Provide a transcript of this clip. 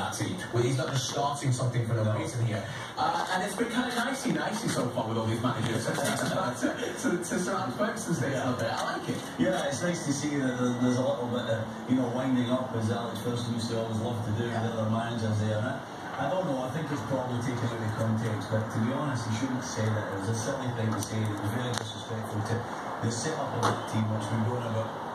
that team. Well, he's not just starting something for no, reason here. Uh, and it's been kind of nicey nicey so far with all these managers. to, to, to Alex Ferguson's days yeah. there. I like it. Yeah, it's nice to see that there's a little bit of, you know, winding up as Alex Ferguson used to always love to do yeah. with other managers there. I don't know, I think it's probably taken out of context, but to be honest, he shouldn't say that. It was a silly thing to say, it was very disrespectful to the setup of that team, which we've known about